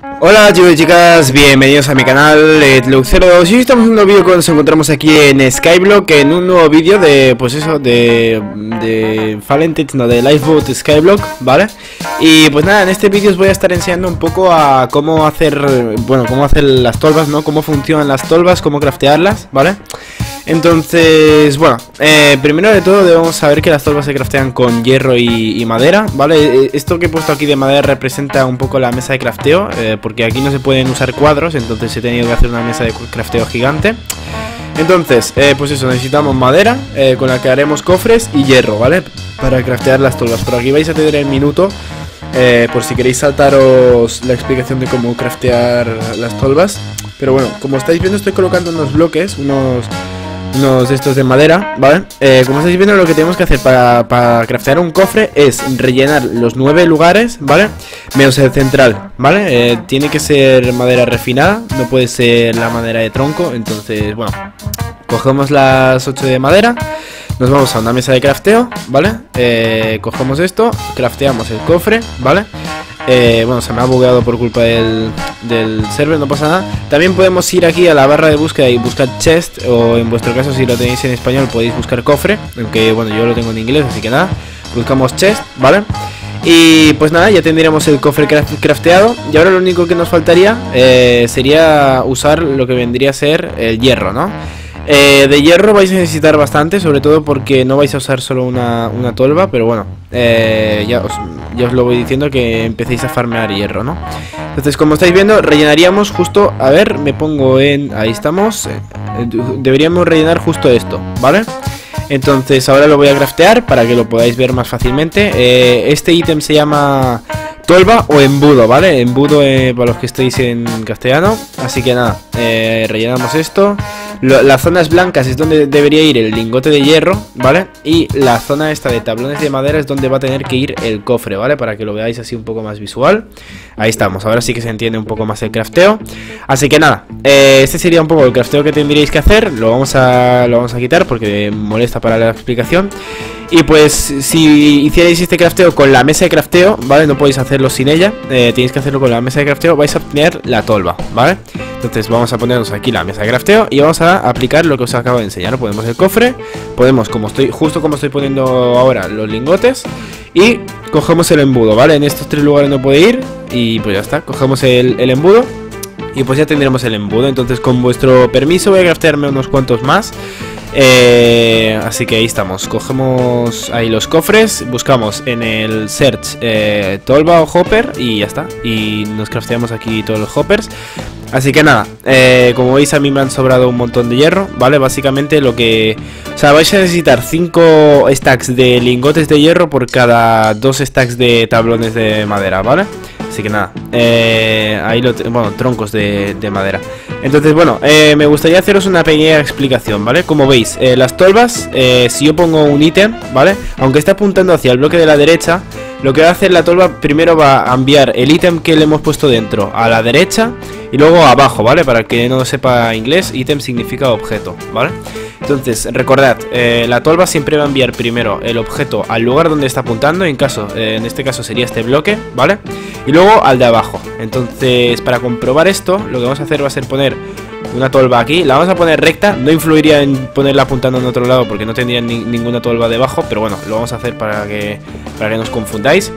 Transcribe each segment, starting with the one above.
Hola chicos y chicas, bienvenidos a mi canal eh, Lucero y hoy estamos en un nuevo vídeo nos encontramos aquí en Skyblock En un nuevo vídeo de, pues eso, de, de no, de Lifeboat Skyblock, ¿vale? Y pues nada, en este vídeo os voy a estar enseñando un poco a cómo hacer, bueno, cómo hacer las tolvas, ¿no? Cómo funcionan las tolvas, cómo craftearlas, ¿vale? Entonces, bueno, eh, primero de todo debemos saber que las tolvas se craftean con hierro y, madera, ¿vale? Eh, esto que he puesto aquí de madera representa un poco la mesa de crafteo, eh, porque aquí no se pueden usar cuadros, entonces he tenido que hacer una mesa de crafteo gigante. Entonces, pues eso, necesitamos madera, con la que haremos cofres y hierro, ¿vale? Para craftear las tolvas. Por aquí vais a tener el minuto, por si queréis saltaros la explicación de cómo craftear las tolvas. Pero bueno, como estáis viendo estoy colocando unos bloques, unos unos estos de madera, ¿vale? Eh, como estáis viendo lo que tenemos que hacer para, craftear un cofre es rellenar los nueve lugares, ¿vale? Menos el central, ¿vale? Eh, tiene que ser madera refinada, no puede ser la madera de tronco, entonces, bueno, cogemos las 8 de madera, nos vamos a una mesa de crafteo, ¿vale? Eh, cogemos esto, crafteamos el cofre, ¿vale? Eh, bueno, se me ha bugueado por culpa del, del server, no pasa nada. También podemos ir aquí a la barra de búsqueda y buscar chest, o en vuestro caso si lo tenéis en español podéis buscar cofre, aunque bueno, yo lo tengo en inglés, así que nada. Buscamos chest, ¿vale? Y pues nada, ya tendríamos el cofre crafteado. Y ahora lo único que nos faltaría eh, sería usar lo que vendría a ser el hierro, ¿no? Eh, de hierro vais a necesitar bastante, sobre todo porque no vais a usar solo una, una tolva, pero bueno, eh, ya, os, ya, os, lo voy diciendo que empecéis a farmear hierro, ¿no? Entonces, como estáis viendo, rellenaríamos justo, a ver, me pongo en, ahí estamos, eh, deberíamos rellenar justo esto, ¿vale? Entonces, ahora lo voy a craftear para que lo podáis ver más fácilmente. este ítem se llama tolva o embudo, ¿vale? Embudo para los que estéis en castellano. Así que nada, rellenamos esto las zonas blancas es donde debería ir el lingote de hierro, ¿vale? Y la zona esta de tablones de madera es donde va a tener que ir el cofre, ¿vale? Para que lo veáis así un poco más visual. Ahí estamos, ahora sí que se entiende un poco más el crafteo. Así que nada, eh, este sería un poco el crafteo que tendríais que hacer. Lo vamos a, lo vamos a quitar porque molesta para la explicación. Y pues si hicierais este crafteo con la mesa de crafteo, ¿vale? No podéis hacerlo sin ella, eh, tenéis que hacerlo con la mesa de crafteo, vais a obtener la tolva, ¿vale? Entonces vamos a ponernos aquí la mesa de crafteo y vamos a aplicar lo que os acabo de enseñar. Podemos el cofre, podemos, como estoy, justo como estoy poniendo ahora, los lingotes y cogemos el embudo, ¿vale? En estos tres lugares no puede ir y pues ya está, cogemos el, embudo y pues ya tendremos el embudo. Entonces con vuestro permiso voy a craftearme unos cuantos más. Eh, así que ahí estamos, cogemos ahí los cofres, buscamos en el search eh, o Hopper y ya está. Y nos crafteamos aquí todos los hoppers. Así que nada, eh, como veis a mí me han sobrado un montón de hierro, ¿vale? Básicamente lo que... O sea, vais a necesitar 5 stacks de lingotes de hierro por cada 2 stacks de tablones de madera, ¿vale? Así que nada, eh, ahí lo... Bueno, troncos de, madera. Entonces, bueno, eh, me gustaría haceros una pequeña explicación, ¿vale? Como veis, las tolvas, si yo pongo un ítem, ¿vale? Aunque está apuntando hacia el bloque de la derecha, lo que va a hacer la tolva primero va a enviar el ítem que le hemos puesto dentro a la derecha y luego abajo, ¿vale? Para que no sepa inglés, ítem significa objeto, ¿vale? Entonces, recordad, eh, la tolva siempre va a enviar primero el objeto al lugar donde está apuntando, en, caso, eh, en este caso sería este bloque, ¿vale? Y luego al de abajo. Entonces, para comprobar esto, lo que vamos a hacer va a ser poner una tolva aquí. La vamos a poner recta, no influiría en ponerla apuntando en otro lado porque no tendría ninguna tolva debajo, pero bueno, lo vamos a hacer para que, para que no os confundáis.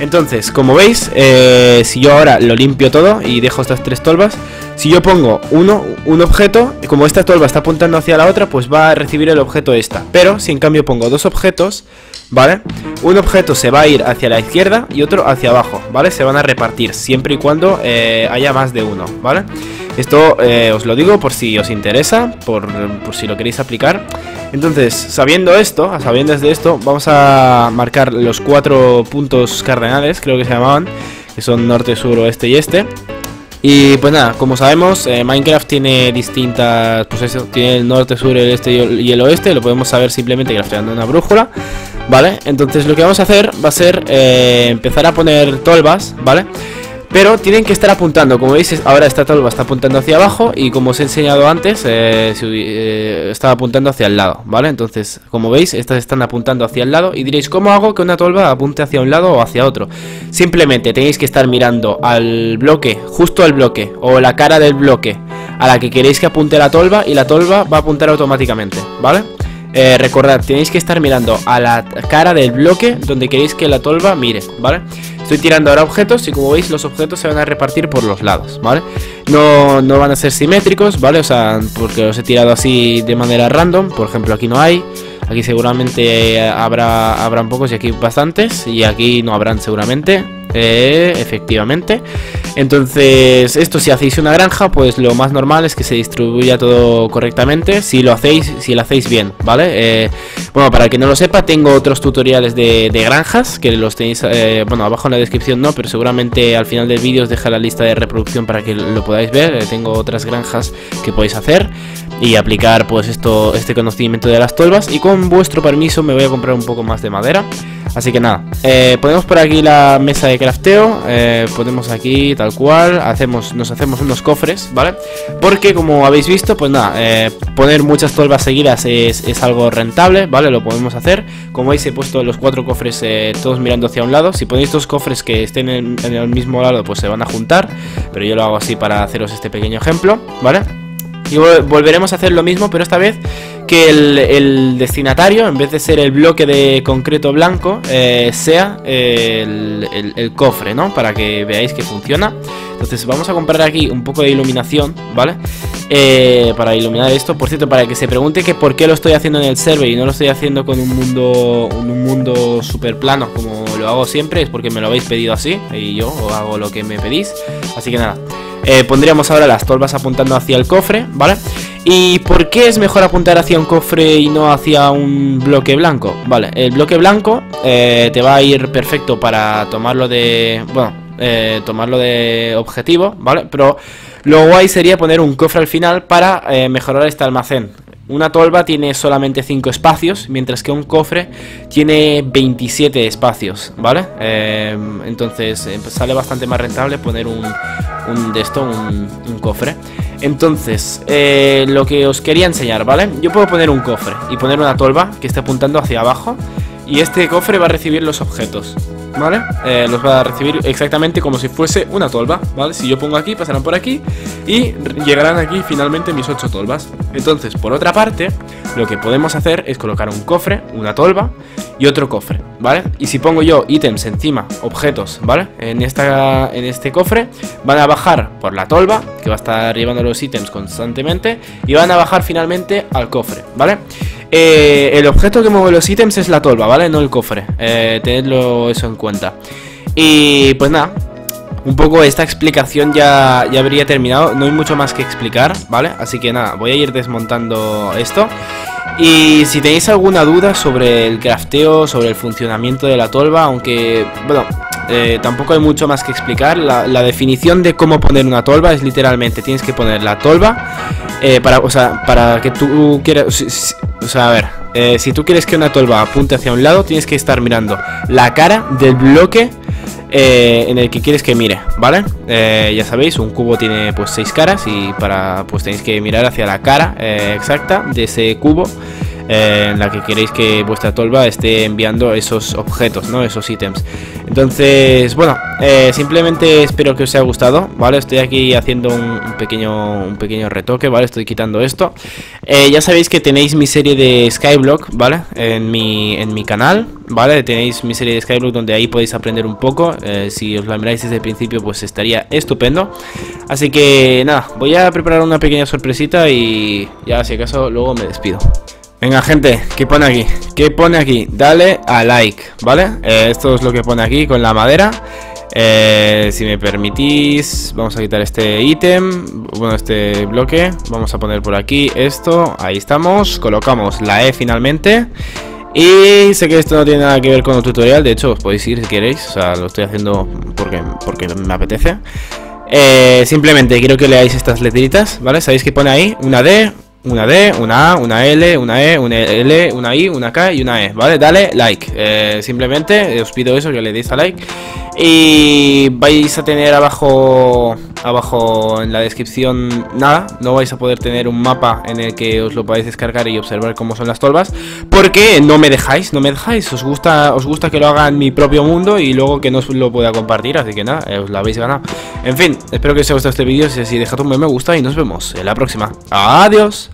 Entonces, como veis, eh, si yo ahora lo limpio todo y dejo estas tres tolvas, si yo pongo uno, un objeto, como esta tolva está apuntando hacia la otra, pues va a recibir el objeto esta. Pero si en cambio pongo dos objetos, ¿vale? Un objeto se va a ir hacia la izquierda y otro hacia abajo, ¿vale? Se van a repartir siempre y cuando eh, haya más de uno, ¿vale? Esto eh, os lo digo por si os interesa, por, por si lo queréis aplicar. Entonces, sabiendo esto, sabiendo desde esto, vamos a marcar los cuatro puntos cardenales, creo que se llamaban, que son norte, sur, oeste y este. Y pues nada, como sabemos, eh, Minecraft tiene distintas, pues eso, tiene el norte, sur, el este y el oeste, lo podemos saber simplemente crafteando una brújula, ¿vale? Entonces lo que vamos a hacer va a ser eh, empezar a poner tolvas, ¿vale? Pero tienen que estar apuntando, como veis ahora esta tolva está apuntando hacia abajo y como os he enseñado antes, eh, eh, estaba apuntando hacia el lado, ¿vale? Entonces, como veis, estas están apuntando hacia el lado y diréis, ¿cómo hago que una tolva apunte hacia un lado o hacia otro? Simplemente tenéis que estar mirando al bloque, justo al bloque, o la cara del bloque a la que queréis que apunte la tolva y la tolva va a apuntar automáticamente, ¿vale? Eh, recordad, tenéis que estar mirando a la cara del bloque donde queréis que la tolva mire, ¿vale? Estoy tirando ahora objetos y como veis los objetos se van a repartir por los lados, ¿vale? No, no van a ser simétricos, ¿vale? O sea, porque los he tirado así de manera random, por ejemplo aquí no hay, aquí seguramente habrá, habrán pocos y aquí bastantes y aquí no habrán seguramente, eh, efectivamente. Entonces, esto si hacéis una granja, pues lo más normal es que se distribuya todo correctamente, si lo hacéis, si lo hacéis bien, ¿vale? Eh, bueno, para que no lo sepa, tengo otros tutoriales de, granjas, que los tenéis, eh, bueno, abajo en la descripción no, pero seguramente al final del vídeo os deja la lista de reproducción para que lo podáis ver, tengo otras granjas que podéis hacer y aplicar pues esto, este conocimiento de las tolvas y con vuestro permiso me voy a comprar un poco más de madera Así que nada, eh, ponemos por aquí la mesa de crafteo, eh, ponemos aquí tal cual, hacemos, nos hacemos unos cofres, ¿vale? Porque como habéis visto, pues nada, eh, poner muchas tolvas seguidas es, algo rentable, ¿vale? Lo podemos hacer. Como veis he puesto los cuatro cofres todos mirando hacia un lado. Si ponéis dos cofres que estén en el mismo lado, pues se van a juntar. Pero yo lo hago así para haceros este pequeño ejemplo, ¿vale? Y volveremos a hacer lo mismo, pero esta vez que el, destinatario, en vez de ser el bloque de concreto blanco, eh, sea el, cofre, ¿no? Para que veáis que funciona. Entonces vamos a comprar aquí un poco de iluminación, ¿vale? Eh, para iluminar esto, por cierto, para que se pregunte que por qué lo estoy haciendo en el server y no lo estoy haciendo con un mundo un mundo super plano como lo hago siempre, es porque me lo habéis pedido así y yo hago lo que me pedís. Así que nada, eh, pondríamos ahora las tolvas apuntando hacia el cofre, ¿vale? ¿Y por qué es mejor apuntar hacia un cofre y no hacia un bloque blanco? Vale, el bloque blanco eh, te va a ir perfecto para tomarlo de... Bueno, eh, tomarlo de objetivo, ¿vale? Pero lo guay sería poner un cofre al final para mejorar este almacén. Una tolva tiene solamente 5 espacios, mientras que un cofre tiene 27 espacios, ¿vale? entonces sale bastante más rentable poner un, un de esto, un, cofre. Entonces, eh, lo que os quería enseñar, ¿vale? Yo puedo poner un cofre y poner una tolva que esté apuntando hacia abajo y este cofre va a recibir los objetos. ¿Vale? Eh, los va a recibir exactamente como si fuese una tolva, ¿vale? Si yo pongo aquí, pasarán por aquí y llegarán aquí finalmente mis ocho tolvas. Entonces, por otra parte, lo que podemos hacer es colocar un cofre, una tolva y otro cofre, ¿vale? Y si pongo yo ítems encima, objetos, ¿vale? En, esta, en este cofre van a bajar por la tolva, que va a estar llevando los ítems constantemente, y van a bajar finalmente al cofre, ¿vale? Eh, el objeto que mueve los ítems es la tolva, ¿vale? No el cofre. Eh, tenedlo eso en cuenta. Y pues nada, un poco esta explicación ya, ya habría terminado. No hay mucho más que explicar, ¿vale? Así que nada, voy a ir desmontando esto. Y si tenéis alguna duda sobre el crafteo, sobre el funcionamiento de la tolva, aunque, bueno, eh, tampoco hay mucho más que explicar. La, definición de cómo poner una tolva es literalmente, tienes que poner la tolva eh, para, o sea, para que tú quieras... O sea, a ver, eh, si tú quieres que una tolva apunte hacia un lado, tienes que estar mirando la cara del bloque en el que quieres que mire, ¿vale? ya sabéis, un cubo tiene pues seis caras y para pues tenéis que mirar hacia la cara exacta de ese cubo eh, en la que queréis que vuestra tolva esté enviando esos objetos, ¿no? Esos ítems. Entonces, bueno, eh, simplemente espero que os haya gustado, ¿vale? Estoy aquí haciendo un, pequeño, un pequeño retoque, ¿vale? Estoy quitando esto. Eh, ya sabéis que tenéis mi serie de Skyblock, ¿vale? En mi, en mi canal, ¿vale? Tenéis mi serie de Skyblock donde ahí podéis aprender un poco. si os la miráis desde el principio, pues estaría estupendo. Así que nada, voy a preparar una pequeña sorpresita y ya si acaso luego me despido. Venga, gente, ¿qué pone aquí? ¿Qué pone aquí? Dale a like, ¿vale? Eh, esto es lo que pone aquí con la madera. Eh, si me permitís, vamos a quitar este ítem, bueno, este bloque. Vamos a poner por aquí esto. Ahí estamos. Colocamos la E finalmente. Y sé que esto no tiene nada que ver con el tutorial, de hecho os podéis ir si queréis, o sea, lo estoy haciendo porque, porque me apetece. Eh, simplemente quiero que leáis estas letritas, ¿vale? ¿Sabéis que pone ahí? Una D, una D, una A, una L, una E, una L, una I, una K y una E, ¿vale? Dale like, eh, simplemente os pido eso, que le deis a like Y vais a tener abajo, abajo en la descripción nada, no vais a poder tener un mapa en el que os lo podáis descargar y observar cómo son las tolvas, porque no me dejáis, no me dejáis, os gusta, os gusta que lo haga en mi propio mundo y luego que no os lo pueda compartir, así que nada, eh, os lo habéis ganado. En fin, espero que os haya gustado este vídeo, si así dejad un me gusta y nos vemos en la próxima. Adiós.